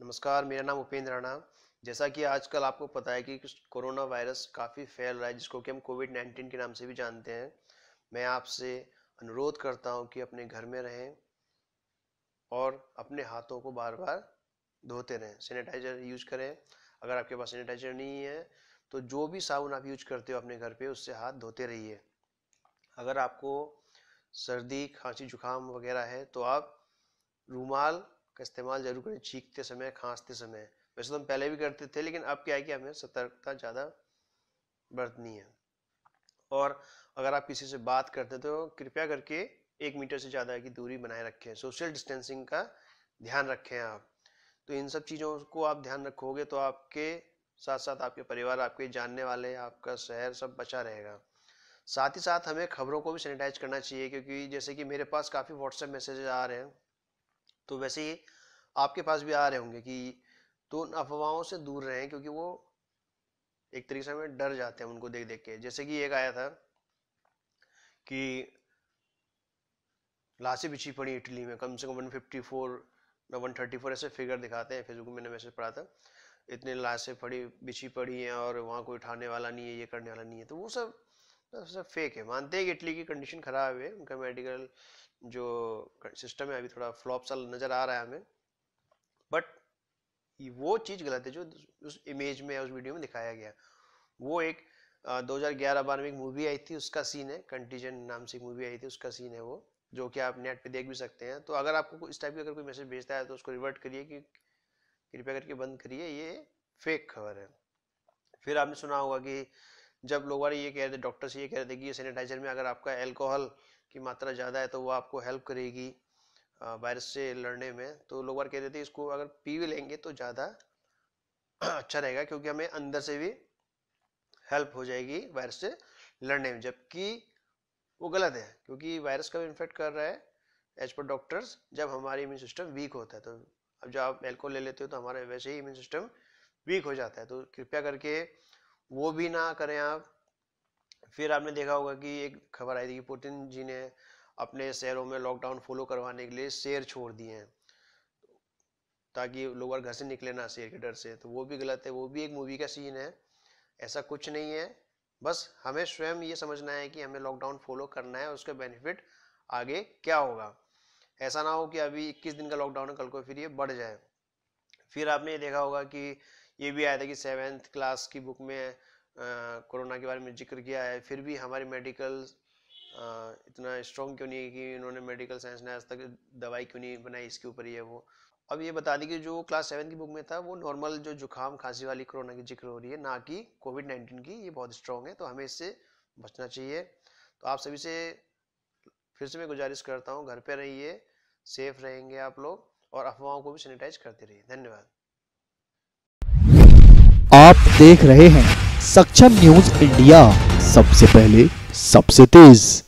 नमस्कार, मेरा नाम उपेंद्र राणा। जैसा कि आजकल आपको पता है कि कोरोना वायरस काफ़ी फैल रहा है, जिसको कि हम कोविड 19 के नाम से भी जानते हैं। मैं आपसे अनुरोध करता हूँ कि अपने घर में रहें और अपने हाथों को बार बार धोते रहें। सैनिटाइजर यूज़ करें। अगर आपके पास सैनिटाइजर नहीं है तो जो भी साबुन आप यूज़ करते हो अपने घर पे, उससे हाथ धोते रहिए। अगर आपको सर्दी, खांसी, जुकाम वगैरह है तो आप रूमाल का इस्तेमाल ज़रूर करें, चीखते समय, खांसते समय। वैसे तो हम पहले भी करते थे, लेकिन अब क्या है कि हमें सतर्कता ज़्यादा बरतनी है। और अगर आप किसी से बात करते हैं तो कृपया करके एक मीटर से ज़्यादा की दूरी बनाए रखें। सोशल डिस्टेंसिंग का ध्यान रखें आप। तो इन सब चीज़ों को आप ध्यान रखोगे तो आपके साथ साथ आपके परिवार, आपके जानने वाले, आपका शहर सब बचा रहेगा। साथ ही साथ हमें खबरों को भी सैनिटाइज करना चाहिए, क्योंकि जैसे कि मेरे पास काफ़ी व्हाट्सएप मैसेजेस आ रहे हैं। तो वैसे ही आपके पास भी आ रहे होंगे कि तो उन अफवाहों से दूर रहें, क्योंकि वो एक तरीके से हमें डर जाते हैं उनको देख देख के। जैसे कि एक आया था कि लाशें बिछी पड़ी इटली में, कम से कम 154 या 134 ऐसे फिगर दिखाते हैं, फेसबुक में मैंने मैसेज पढ़ा था, इतने लाशें पड़ी, बिछी पड़ी हैं और वहाँ कोई उठाने वाला नहीं है, ये करने वाला नहीं है तो वो सब सब फेक है। मानते हैं कि इटली की कंडीशन ख़राब है, उनका मेडिकल जो सिस्टम है, अभी थोड़ा फ्लॉप सा नज़र आ रहा है हमें। बट वो चीज़ गलत है जो उस इमेज में उस वीडियो में दिखाया गया। वो एक दो हज़ार ग्यारह बारह में एक मूवी आई थी, उसका सीन है। कंटीजन नाम से एक मूवी आई थी, उसका सीन है वो, जो कि आप नेट पे देख भी सकते हैं। तो अगर आपको इस टाइप की अगर कोई मैसेज भेजता है तो उसको रिवर्ट करिए कि, कृपया करके बंद करिए। ये फेक खबर है। फिर आपने सुना होगा कि जब लोग ये कह रहे थे डॉक्टर्स ये कह रहे थे कि सैनिटाइजर में अगर आपका एल्कोहल की मात्रा ज़्यादा है तो वो आपको हेल्प करेगी वायरस से लड़ने में। तो लोग बार कह रहे थे इसको अगर पी भी लेंगे तो ज़्यादा अच्छा रहेगा क्योंकि हमें अंदर से भी हेल्प हो जाएगी वायरस से लड़ने में। जबकि वो गलत है क्योंकि वायरस कब इन्फेक्ट कर रहा है एज पर डॉक्टर्स जब हमारी इम्यून सिस्टम वीक होता है। तो अब जब आप एल्कोहल ले लेते हो तो हमारा वैसे ही इम्यून सिस्टम वीक हो जाता है। तो कृपया करके वो भी ना करें आप। फिर आपने देखा होगा कि एक खबर आई थी कि पुतिन जी ने अपने शहरों में लॉकडाउन फॉलो करवाने के लिए शेर छोड़ दिए हैं। ताकि लोग घर से निकले ना शेर के डर से। तो वो भी गलत है, वो भी एक मूवी का सीन है। ऐसा कुछ नहीं है। बस हमें स्वयं ये समझना है कि हमें लॉकडाउन फॉलो करना है उसका बेनिफिट आगे क्या होगा। ऐसा ना हो कि अभी 21 दिन का लॉकडाउन है, कल को फिर ये बढ़ जाए। फिर आपने ये देखा होगा कि ये भी आया था कि सेवेंथ क्लास की बुक में कोरोना के बारे में ज़िक्र किया है। फिर भी हमारे मेडिकल इतना स्ट्रॉन्ग क्यों नहीं है कि इन्होंने मेडिकल साइंस ने आज तक दवाई क्यों नहीं बनाई इसके ऊपर ये वो। अब ये बता दी कि जो क्लास सेवन की बुक में था, वो नॉर्मल जो जुकाम, खांसी वाली कोरोना की ज़िक्र हो रही है, ना कि कोविड नाइन्टीन की, ये बहुत स्ट्रॉन्ग है तो हमें इससे बचना चाहिए। तो आप सभी से फिर से मैं गुजारिश करता हूँ, घर पर रहिए सेफ़ रहेंगे आप लोग। और अफवाहों को भी सैनिटाइज करते रहिए। धन्यवाद। आप देख रहे हैं सक्षम न्यूज़ इंडिया। सबसे पहले, सबसे तेज।